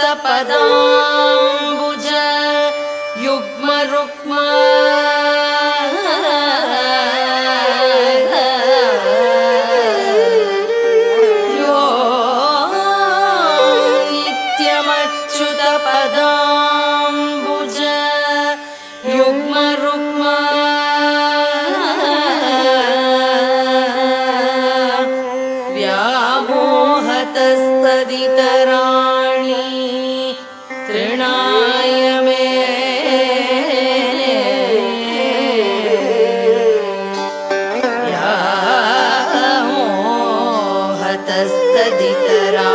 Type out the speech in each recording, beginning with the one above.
पद हस्तदितरा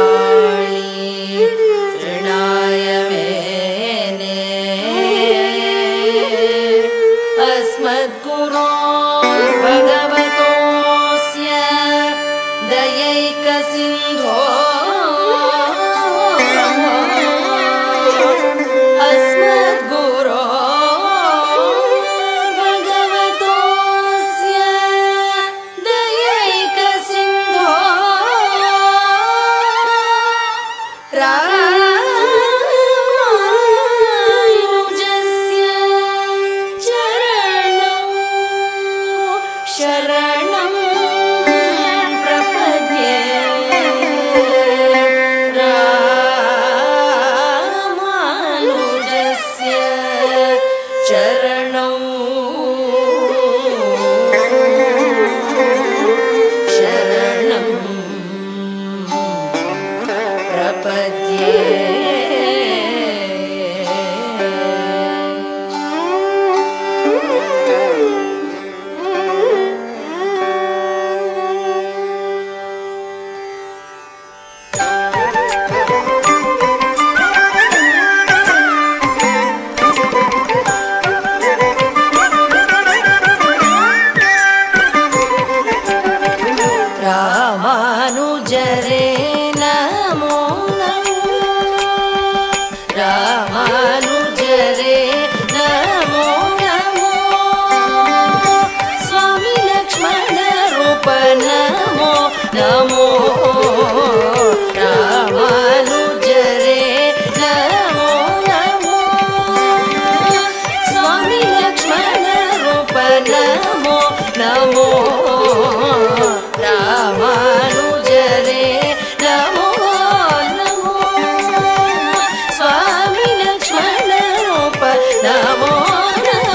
esta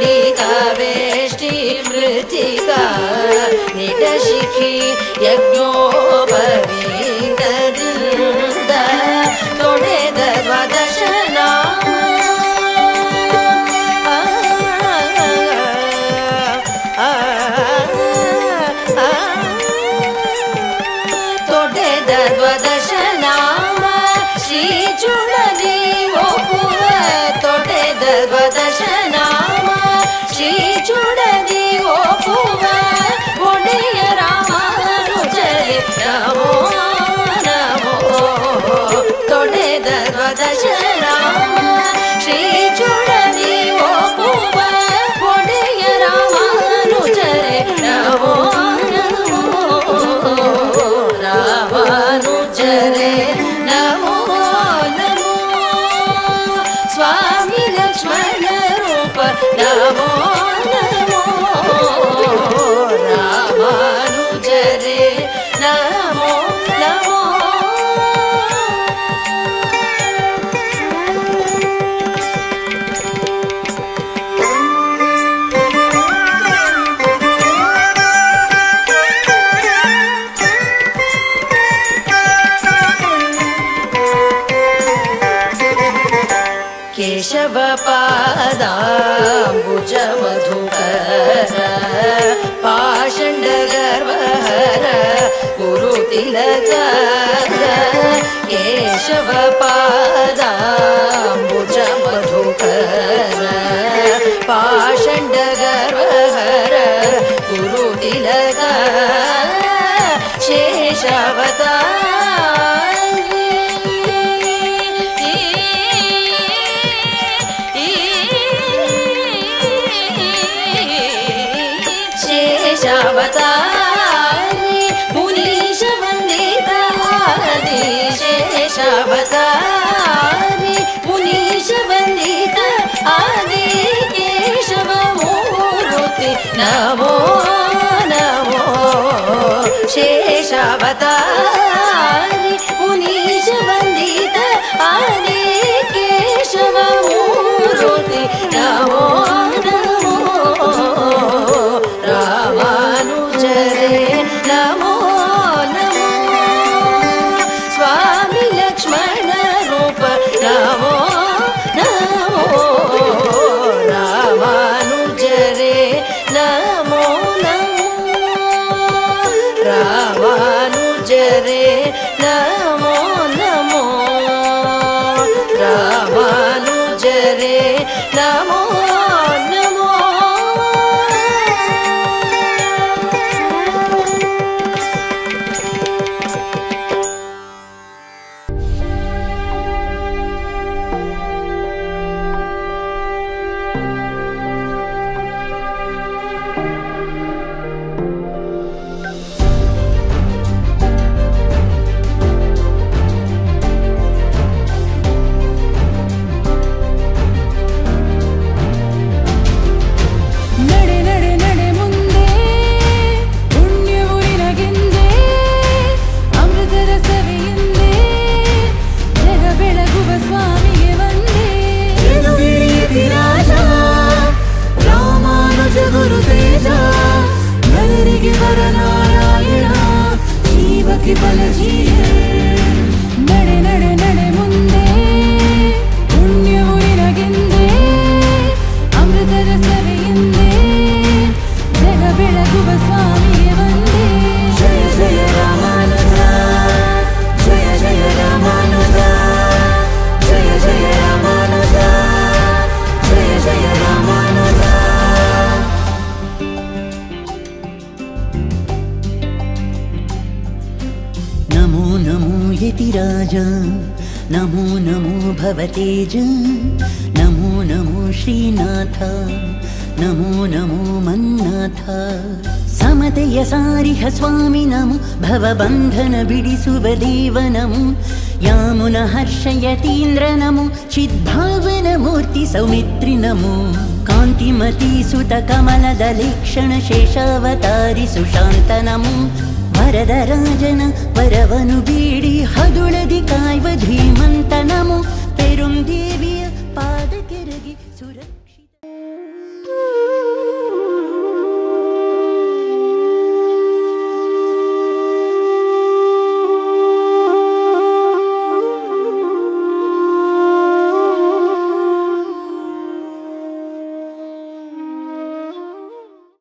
पिडिका वेष्टि मृत्तिका निशिखि यज्ञो श्री चोडीय रानुव रामनुजरे नवो केशवपादाम्बुज मधुकर पाषण्डगर्वहर गुरुतिलकर केशवपादाम्बुज मधुकर पाषण्डगर्वहर गुरुतिलकर शेषावता मुनीश वन्दितादि शेषावतारि मुनीश वन्दित आदि केशवमूर्ति नमो नमो शेषावतारि नमो ेवरनारायण श्रीवश्री नमो नमो भवतेज नमो नमो श्रीनाथ। नमो नमो मन्नाथ। समतय सारिह स्वामि नमो। भवबन्धन बिडिसुवदेव नमो नमु। भवबन्धनबिडि सुभदेवनमु यामुनहर्षयतीन्द्र नमु। चिद्भावन मूर्तिसौमित्रि नमु। सुशान्त नमो। ವರದರಾಜನ ವರವನು ಬೀಡಿ ಹದುಳದಿ ಕಾಯ್ವ ಧೀಮಂತನಮು ಪೆರುಂ ದೇವಿಯ